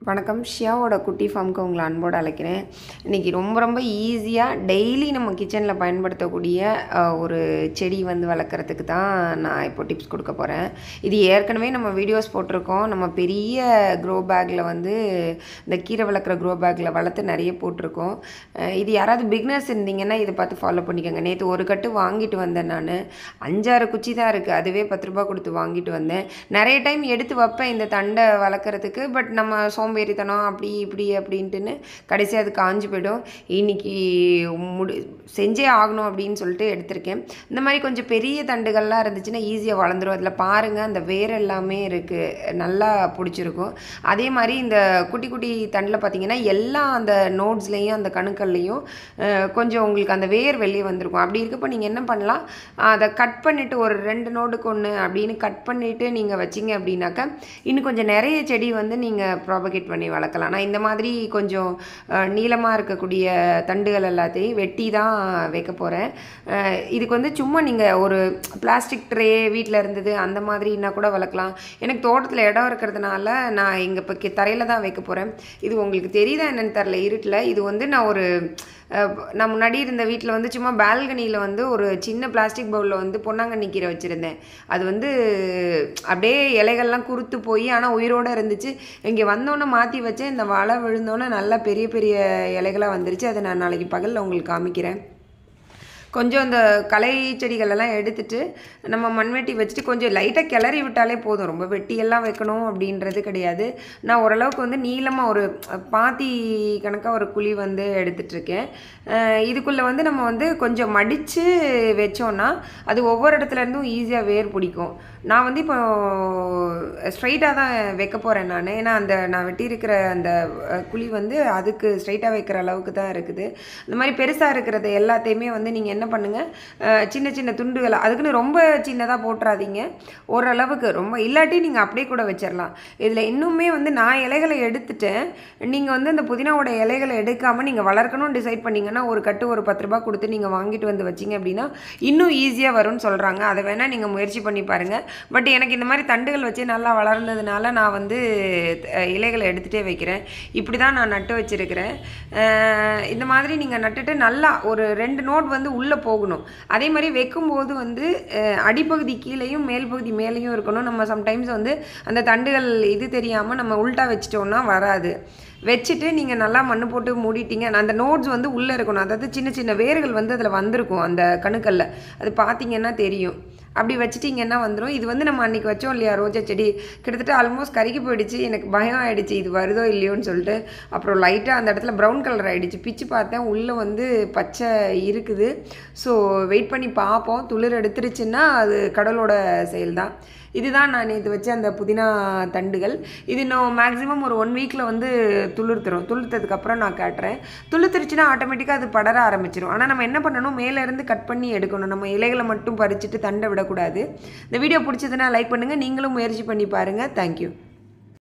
வணக்கம். ஷியாவோட குட்டி ஃபார்முக்கு உங்களை அன்போடு அழைக்கிறேன். இன்றைக்கி ரொம்ப ரொம்ப ஈஸியாக டெய்லி நம்ம கிச்சனில் பயன்படுத்தக்கூடிய ஒரு செடி வந்து வளர்க்குறதுக்கு தான் நான் இப்போ டிப்ஸ் கொடுக்க போகிறேன் இது ஏற்கனவே நம்ம வீடியோஸ் போட்டிருக்கோம். நம்ம பெரிய க்ரோ பேக்கில் வந்து இந்த கீரை வளர்க்குற க்ரோ பேக்கில் வளர்த்து நிறைய போட்டிருக்கோம். இது யாராவது பிக்னஸ் இருந்தீங்கன்னா இதை பார்த்து ஃபாலோ பண்ணிக்கோங்க. நேற்று ஒரு கட்டு வாங்கிட்டு வந்தேன் நான். அஞ்சாறு குச்சி தான் இருக்குது அதுவே பத்து ரூபா கொடுத்து வாங்கிட்டு வந்தேன். நிறைய டைம் எடுத்து வைப்பேன் இந்த தண்டை வளர்க்குறதுக்கு. பட் நம்ம சோம்பேறித்தனம் அப்படி இப்படி அப்படின்ட்டுன்னு கடைசி அது காஞ்சு போயிடும். இன்னைக்கு முடி செஞ்சே ஆகணும் அப்படின்னு சொல்லிட்டு எடுத்திருக்கேன். இந்த மாதிரி கொஞ்சம் பெரிய தண்டுகள்லாம் இருந்துச்சுன்னா ஈஸியாக வளர்ந்துரும். அதில் பாருங்கள் அந்த வேர் எல்லாமே இருக்குது நல்லா பிடிச்சிருக்கும். அதே மாதிரி இந்த குட்டி குட்டி தண்டில் பார்த்தீங்கன்னா எல்லா அந்த நோட்ஸ்லேயும் அந்த கணுக்கள்லேயும் கொஞ்சம் உங்களுக்கு அந்த வேர் வெளியே வந்திருக்கும். அப்படி இருக்கப்போ நீங்கள் என்ன பண்ணலாம்? அதை கட் பண்ணிவிட்டு ஒரு ரெண்டு நோடுக்கு ஒன்று அப்படின்னு கட் பண்ணிவிட்டு நீங்கள் வச்சிங்க அப்படின்னாக்கா இன்னும் கொஞ்சம் நிறைய செடி வந்து நீங்கள் ப்ராபகேட் பண்ணி வளர்க்கலாம். நான் இந்த மாதிரி கொஞ்சம் நீளமாக இருக்கக்கூடிய தண்டுகள் எல்லாத்தையும் வெட்டி தான் வைக்க போகிறேன் இதுக்கு வந்து சும்மா நீங்கள் ஒரு பிளாஸ்டிக் ட்ரே வீட்டில் இருந்தது அந்த மாதிரினா கூட வளர்க்கலாம். எனக்கு தோட்டத்தில் இடம் இருக்கிறதுனால நான் இங்கே இப்போ தரையில் தான் வைக்க போகிறேன் இது உங்களுக்கு தெரியுதா என்னென்னு தெரில இருட்டில். இது வந்து நான் ஒரு நான் முன்னாடி இருந்த வீட்டில் வந்து சும்மா பால்கனியில் வந்து ஒரு சின்ன பிளாஸ்டிக் பவுலில் வந்து பொன்னாங்கண்ணி கீரை வச்சுருந்தேன். அது வந்து அப்படியே இலைகள்லாம் குறுத்து போய் ஆனால் உயிரோடு இருந்துச்சு. இங்கே வந்தோன்னே மாற்றி வச்சேன். இந்த வலை விழுந்தோன்னே நல்லா பெரிய பெரிய இலைகளாக வந்துருச்சு. அதை நான் நாளைக்கு பகலில் உங்களுக்கு காமிக்கிறேன். கொஞ்சம் இந்த களை செடிகள் எல்லாம் எடுத்துட்டு நம்ம மண்வெட்டி வச்சுட்டு கொஞ்சம் லைட்டாக கிளறி விட்டாலே போதும். ரொம்ப வெட்டியெல்லாம் வைக்கணும் அப்படின்றது கிடையாது. நான் ஓரளவுக்கு வந்து நீளமாக ஒரு பாத்தி கணக்காக ஒரு குழி வந்து எடுத்துட்ருக்கேன். இதுக்குள்ளே வந்து நம்ம வந்து கொஞ்சம் மடித்து வச்சோன்னா அது ஒவ்வொரு இடத்துல இருந்தும் ஈஸியாக வேர் பிடிக்கும். நான் வந்து இப்போ ஸ்ட்ரைட்டாக தான் வைக்க போகிறேன் நான். ஏன்னா அந்த நான் வெட்டியிருக்கிற அந்த குழி வந்து அதுக்கு ஸ்ட்ரைட்டாக வைக்கிற அளவுக்கு தான் இருக்குது. இந்த மாதிரி பெருசாக இருக்கிறது எல்லாத்தையுமே வந்து நீங்கள் என்ன பண்ணுங்கள் சின்ன சின்ன துண்டுகளை அதுக்குன்னு ரொம்ப சின்னதாக போட்டுறாதீங்க. ஓரளவுக்கு ரொம்ப இல்லாட்டி நீங்கள் அப்படியே கூட வச்சிடலாம் இதில் இன்னுமே வந்து நான் இலைகளை எடுத்துட்டேன். நீங்கள் வந்து இந்த புதினாவோட இலைகளை எடுக்காமல் நீங்கள் வளர்க்கணும்னு டிசைட் பண்ணிங்கன்னா ஒரு கட்டு ஒரு பத்து ரூபா கொடுத்து நீங்கள் வாங்கிட்டு வந்து வச்சிங்க அப்படின்னா இன்னும் ஈஸியாக வரும்னு சொல்கிறாங்க அதை வேணால் நீங்கள் முயற்சி பண்ணி பாருங்கள் பட் எனக்கு இந்த மாதிரி தண்டுகள் வச்சு நல்லா வளர்ந்ததுனால நான் வந்து இலைகளை எடுத்துகிட்டே வைக்கிறேன். இப்படி தான் நான் நட்டு வச்சுருக்கிறேன். இந்த மாதிரி நீங்கள் நட்டுட்டு நல்லா ஒரு ரெண்டு நோட் வந்து உள்ளே போகணும். அதே மாதிரி வைக்கும்போது வந்து அடிப்பகுதி கீழேயும் மேல் பகுதி மேலேயும் இருக்கணும். நம்ம சம்டைம்ஸ் வந்து அந்த தண்டுகள் இது தெரியாமல் நம்ம உள்டா வச்சிட்டோம்னா வராது. வச்சுட்டு நீங்கள் நல்லா மண் போட்டு மூடிட்டீங்க. அந்த நோட்ஸ் வந்து உள்ளே இருக்கணும். அதாவது சின்ன சின்ன வேர்கள் வந்து அதில் வந்திருக்கும் அந்த கணுக்கல்ல அது பார்த்தீங்கன்னா தெரியும். அப்படி வச்சிட்டிங்கன்னா வந்துடும் இது வந்து நம்ம அன்றைக்கி வச்சோம் இல்லையா ரோஜா செடி? கிட்டத்தட்ட ஆல்மோஸ்ட் கருகி போயிடுச்சு. எனக்கு பயம் ஆகிடுச்சு இது வருதோ இல்லையோன்னு சொல்லிட்டு. அப்புறம் லைட்டாக அந்த இடத்துல ப்ரௌன் கலர் ஆகிடுச்சு பிச்சு பார்த்தேன் உள்ளே வந்து பச்சை இருக்குது. ஸோ வெயிட் பண்ணி பார்ப்போம். துளிர் எடுத்துருச்சுன்னா அது கடலோட செயல் தான் இதுதான் நான் நேற்று வச்ச அந்த புதினா தண்டுகள். இது இன்னும் மேக்ஸிமம் ஒரு ஒன் வீக்கில் வந்து துளிர்த்துரும். துளிர்த்ததுக்கப்புறம் நான் காட்டுறேன். துளிர்த்துருச்சுன்னா ஆட்டோமேட்டிக்காக அது படர ஆரம்பிச்சிடும் ஆனால் நம்ம என்ன பண்ணணும்? மேலேருந்து கட் பண்ணி எடுக்கணும். நம்ம இலைகளை மட்டும் பறிச்சுட்டு தண்டை விடக்கூடாது. இந்த வீடியோ பிடிச்சதுன்னா லைக் பண்ணுங்கள் நீங்களும் முயற்சி பண்ணி பாருங்கள் தேங்க்யூ